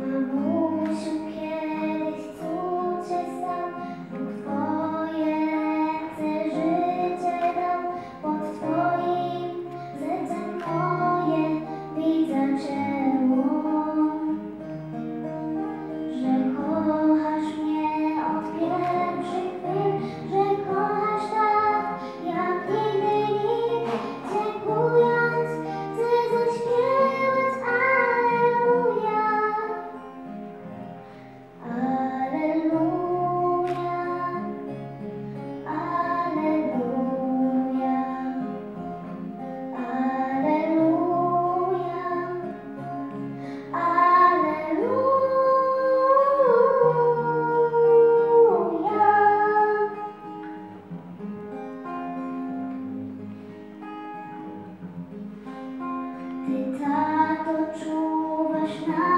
Oh. Ty tato czuwasz nad